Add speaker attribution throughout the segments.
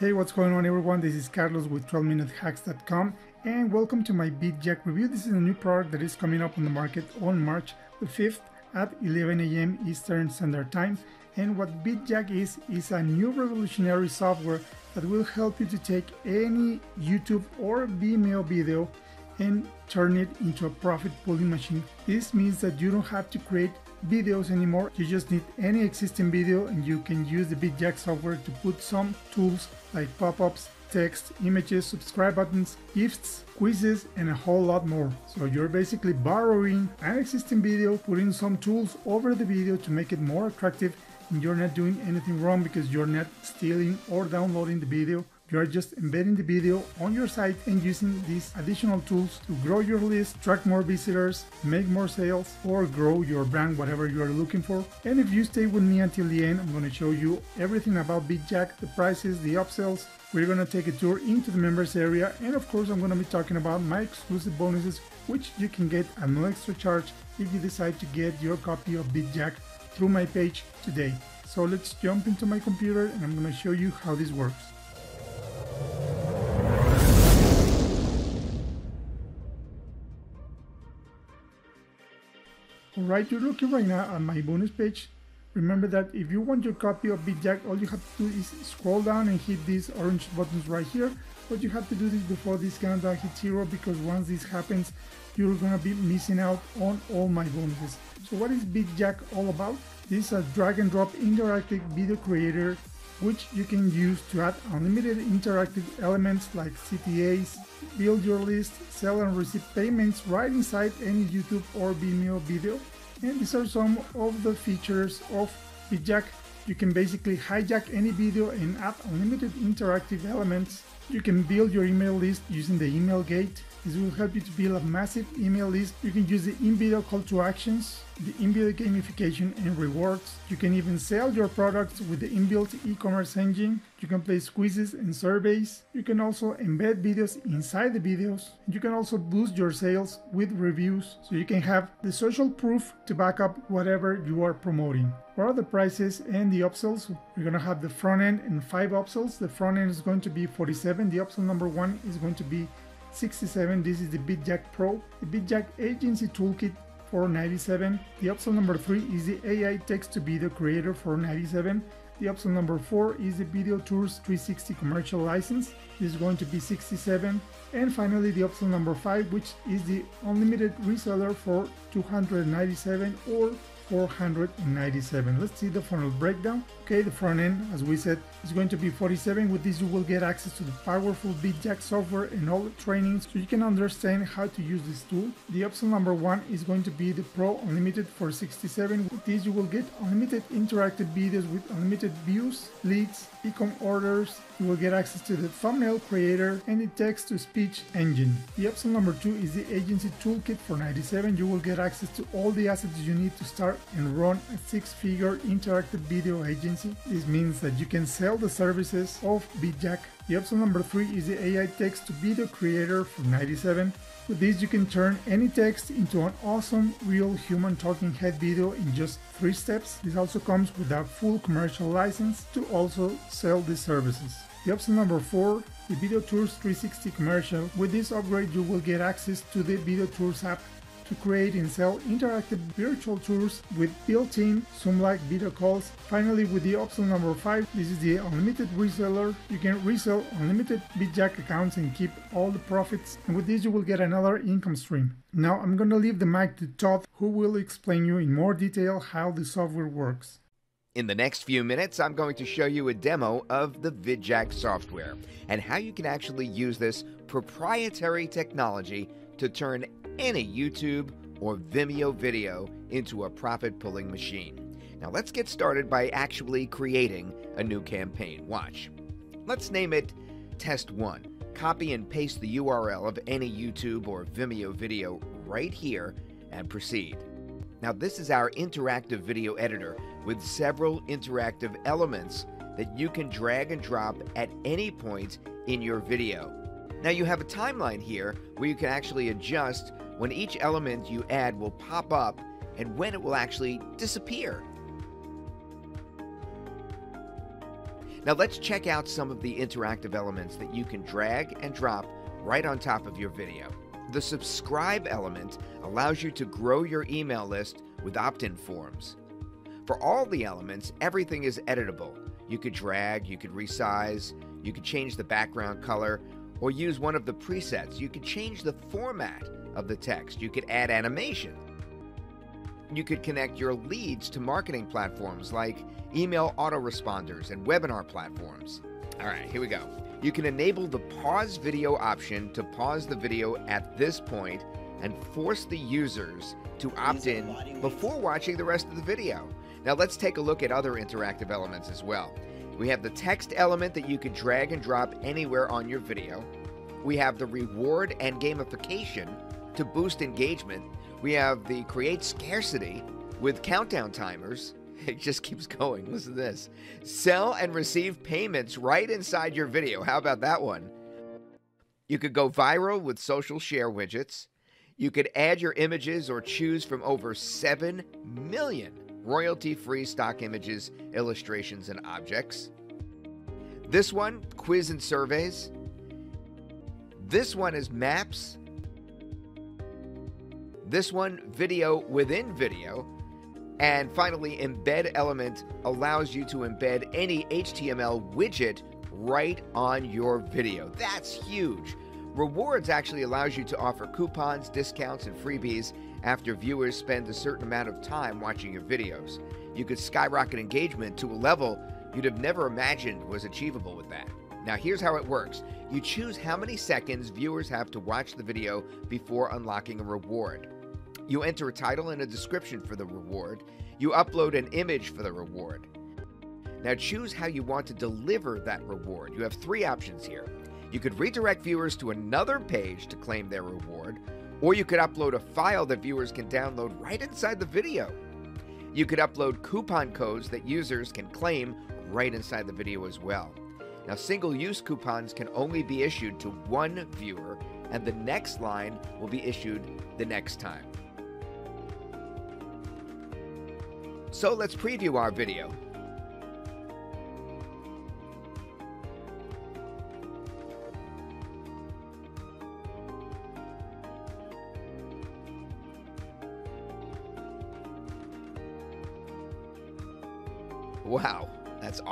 Speaker 1: Hey, what's going on everyone? This is Carlos with 12minutehacks.com and welcome to my VidJack review. This is a new product that is coming up on the market on March the 5th at 11 a.m. Eastern Standard Time. And what VidJack is, is a new revolutionary software that will help you to take any YouTube or Vimeo video and turn it into a profit pulling machine. This means that you don't have to create videos anymore. You just need any existing video and you can use the VidJack software to put some tools like pop-ups, text, images, subscribe buttons, gifts, quizzes, and a whole lot more. So you're basically borrowing an existing video, putting some tools over the video to make it more attractive and you're not doing anything wrong because you're not stealing or downloading the video you are just embedding the video on your site and using these additional tools to grow your list, track more visitors, make more sales, or grow your brand, whatever you are looking for. And if you stay with me until the end, I'm going to show you everything about VidJack, the prices, the upsells. We're going to take a tour into the members area, and of course, I'm going to be talking about my exclusive bonuses, which you can get at no extra charge if you decide to get your copy of VidJack through my page today. So let's jump into my computer and I'm going to show you how this works. Alright, you're looking right now at my bonus page. Remember that if you want your copy of VidJack, all you have to do is scroll down and hit these orange buttons right here. But you have to do this before this countdown hits zero because once this happens, you're gonna be missing out on all my bonuses. So what is VidJack all about? This is a drag and drop interactive video creator which you can use to add unlimited interactive elements like CTAs, build your list, sell and receive payments right inside any YouTube or Vimeo video. And these are some of the features of VidJack. You can basically hijack any video and add unlimited interactive elements. You can build your email list using the email gate. This will help you to build a massive email list. You can use the in-video call to actions the in-video gamification and rewards. You can even sell your products with the inbuilt e-commerce engine. You can place quizzes and surveys. You can also embed videos inside the videos. You can also boost your sales with reviews so you can have the social proof to back up whatever you are promoting. What are the prices and the upsells? We're going to have the front end and five upsells. The front end is going to be 47. The option number one is going to be 67. This is the VidJack Pro. The VidJack Agency Toolkit for 97. The option number 3 is the AI text to video creator for 97. The option number 4 is the Video Tours 360 commercial license. This is going to be 67. And finally the option number 5 which is the unlimited reseller for 297 or 497. Let's see the funnel breakdown. Okay, the front end, as we said, is going to be 47. With this, you will get access to the powerful VidJack software and all the trainings so you can understand how to use this tool. The option number one is going to be the Pro Unlimited for 67. With this, you will get unlimited interactive videos with unlimited views, leads, ecom orders. You will get access to the thumbnail creator and the text to speech engine. The option number two is the agency toolkit for 97. You will get access to all the assets you need to start and run a six-figure interactive video agency. This means that you can sell the services of VidJack. The option number three is the AI text to video creator for 97. With this you can turn any text into an awesome real human talking head video in just 3 steps. This also comes with a full commercial license to also sell these services. The option number 4, the Video Tours 360 commercial. With this upgrade you will get access to the Video Tours app to create and sell interactive virtual tours with built-in Zoom-like video calls. Finally, with the option number 5, this is the unlimited reseller. You can resell unlimited VidJack accounts and keep all the profits. And with this, you will get another income stream. Now, I'm going to leave the mic to Todd, who will explain you in more detail how the software works.
Speaker 2: In the next few minutes, I'm going to show you a demo of the VidJack software and how you can actually use this proprietary technology to turn any YouTube or Vimeo video into a profit pulling machine. Now let's get started by actually creating a new campaign. Watch. Let's name it Test 1. Copy and paste the URL of any YouTube or Vimeo video right here and proceed. Now this is our interactive video editor with several interactive elements that you can drag and drop at any point in your video. Now you have a timeline here where you can actually adjust when each element you add will pop up and when it will actually disappear. Now let's check out some of the interactive elements that you can drag and drop right on top of your video. The subscribe element allows you to grow your email list with opt-in forms. For all the elements, everything is editable. You could drag, you could resize, you could change the background color, or use one of the presets. You could change the format of the text. You could add animation. You could connect your leads to marketing platforms like email autoresponders and webinar platforms. All right, here we go. You can enable the pause video option to pause the video at this point and force the users to opt in before watching the rest of the video. Now let's take a look at other interactive elements as well. We have the text element that you can drag and drop anywhere on your video. We have the reward and gamification to boost engagement. We have the create scarcity with countdown timers. It just keeps going. Listen to this. Sell and receive payments right inside your video. How about that one? You could go viral with social share widgets. You could add your images or choose from over 7 million royalty free stock images, illustrations, and objects. This one, quiz and surveys. This one is maps. This one, video within video. And finally, embed element allows you to embed any HTML widget right on your video. That's huge. Rewards actually allows you to offer coupons, discounts, and freebies after viewers spend a certain amount of time watching your videos. You could skyrocket engagement to a level you'd have never imagined was achievable with that. Now, here's how it works you choose how many seconds viewers have to watch the video before unlocking a reward. You enter a title and a description for the reward. You upload an image for the reward. Now, choose how you want to deliver that reward. You have three options here. You could redirect viewers to another page to claim their reward, or you could upload a file that viewers can download right inside the video. You could upload coupon codes that users can claim right inside the video as well. Now, single use coupons can only be issued to one viewer, and the next line will be issued the next time. So let's preview our video.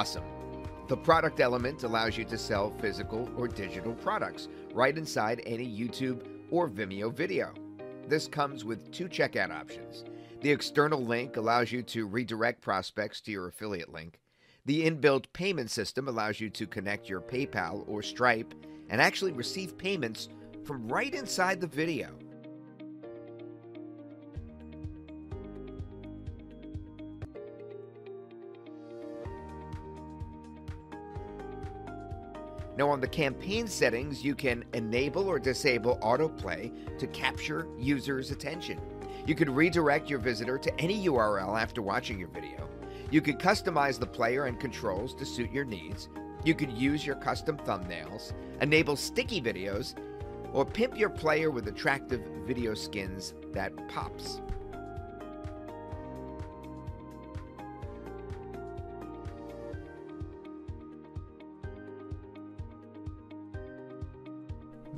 Speaker 2: Awesome. The product element allows you to sell physical or digital products right inside any YouTube or Vimeo video. This comes with two checkout options. The external link allows you to redirect prospects to your affiliate link. The inbuilt payment system allows you to connect your PayPal or Stripe and actually receive payments from right inside the video. Now, on the campaign settings, you can enable or disable autoplay to capture users' attention. You could redirect your visitor to any URL after watching your video. You could customize the player and controls to suit your needs. You could use your custom thumbnails, enable sticky videos, or pimp your player with attractive video skins that pops.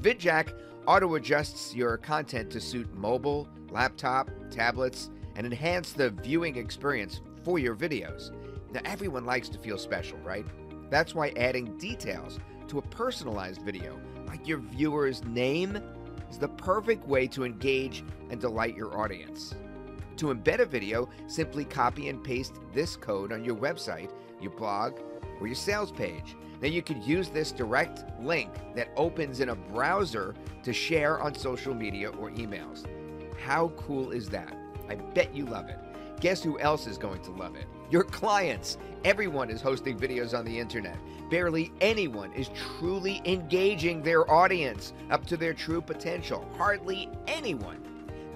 Speaker 2: VidJack auto adjusts your content to suit mobile, laptop, tablets, and enhance the viewing experience for your videos. Now, everyone likes to feel special, right? That's why adding details to a personalized video, like your viewer's name, is the perfect way to engage and delight your audience. To embed a video, simply copy and paste this code on your website, your blog, or your sales page. Now you could use this direct link that opens in a browser to share on social media or emails. How cool is that? I bet you love it. Guess who else is going to love it? Your clients. Everyone is hosting videos on the internet. Barely anyone is truly engaging their audience up to their true potential. Hardly anyone.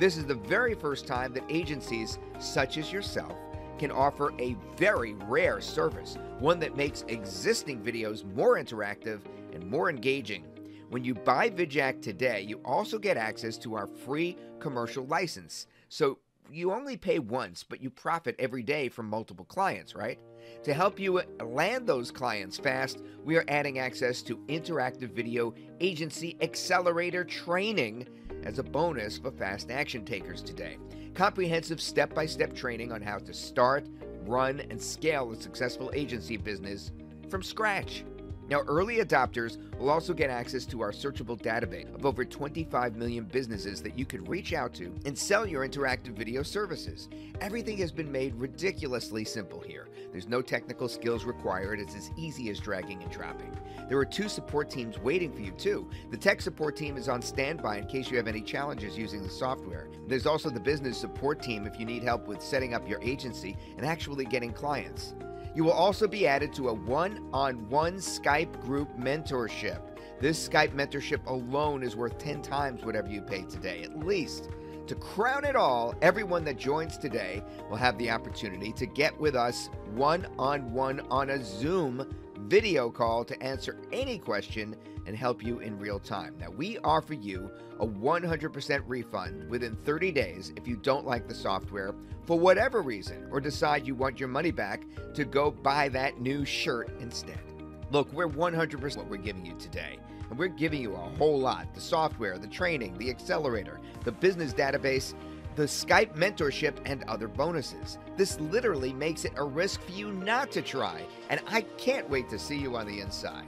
Speaker 2: This is the very first time that agencies such as yourself can offer a very rare service, one that makes existing videos more interactive and more engaging. When you buy VidJack today, you also get access to our free commercial license. So you only pay once, but you profit every day from multiple clients, right? To help you land those clients fast, we are adding access to interactive video agency accelerator training as a bonus for fast action takers today. Comprehensive step by step training on how to start, run, and scale a successful agency business from scratch. Now, early adopters will also get access to our searchable database of over 25 million businesses that you can reach out to and sell your interactive video services. Everything has been made ridiculously simple here. There's no technical skills required, it's as easy as dragging and dropping. There are two support teams waiting for you, too. The tech support team is on standby in case you have any challenges using the software. There's also the business support team if you need help with setting up your agency and actually getting clients. You will also be added to a one on one Skype group mentorship. This Skype mentorship alone is worth 10 times whatever you paid today, at least. To crown it all, everyone that joins today will have the opportunity to get with us one on one on a Zoom video call to answer any question and help you in real time. Now, we offer you a 100% refund within 30 days if you don't like the software for whatever reason or decide you want your money back to go buy that new shirt instead. Look, we're 100% what we're giving you today. And we're giving you a whole lot the software, the training, the accelerator, the business database, the Skype mentorship, and other bonuses. This literally makes it a risk for you not to try, and I can't wait to see you on the inside.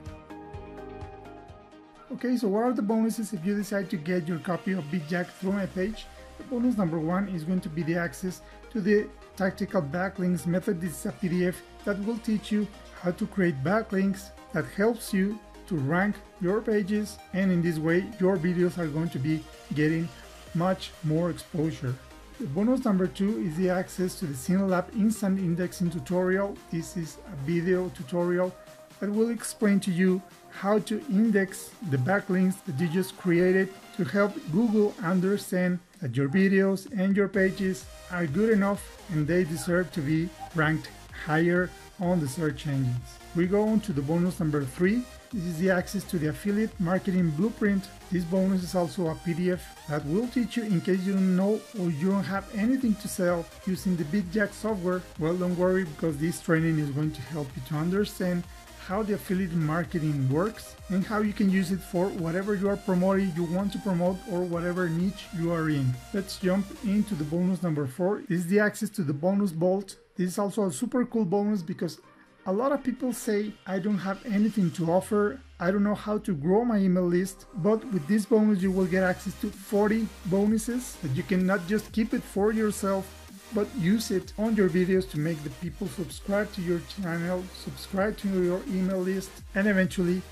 Speaker 1: Okay, so what are the bonuses if you decide to get your copy of VidJack through my page? The bonus number one is going to be the access to the tactical backlinks method. This is a PDF that will teach you how to create backlinks that helps you to rank your pages and in this way your videos are going to be getting much more exposure. The bonus number two is the access to the CineLab instant indexing tutorial. This is a video tutorial that will explain to you how to index the backlinks that you just created to help Google understand that your videos and your pages are good enough and they deserve to be ranked higher on the search engines. We go on to the bonus number three. This is the access to the affiliate marketing blueprint. This bonus is also a PDF that will teach you in case you don't know or you don't have anything to sell using the VidJack software. Well, don't worry because this training is going to help you to understand how the affiliate marketing works and how you can use it for whatever you are promoting, you want to promote, or whatever niche you are in. Let's jump into the bonus number four. This is the access to the bonus vault. This is also a super cool bonus because a lot of people say I don't have anything to offer, I don't know how to grow my email list, but with this bonus you will get access to 40 bonuses that you can not just keep it for yourself, but use it on your videos to make the people subscribe to your channel, subscribe to your email list, and eventually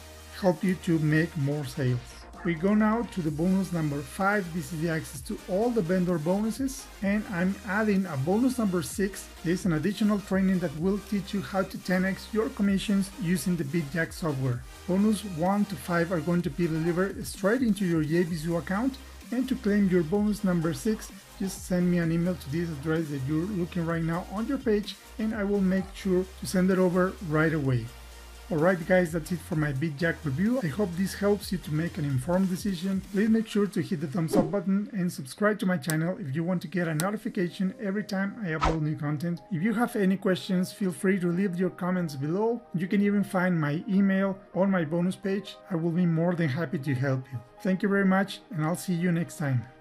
Speaker 1: help you to make more sales. We go now to the bonus number 5. This is the access to all the vendor bonuses. And I'm adding a bonus number 6. This is an additional training that will teach you how to 10x your commissions using the VidJack software. Bonus 1 to 5 are going to be delivered straight into your JVZoo account. And to claim your bonus number 6, just send me an email to this address that you're looking right now on your page and I will make sure to send it over right away. Alright guys, that's it for my VidJack review. I hope this helps you to make an informed decision. Please make sure to hit the thumbs up button and subscribe to my channel if you want to get a notification every time I upload new content. If you have any questions, feel free to leave your comments below. You can even find my email on my bonus page. I will be more than happy to help you. Thank you very much and I'll see you next time.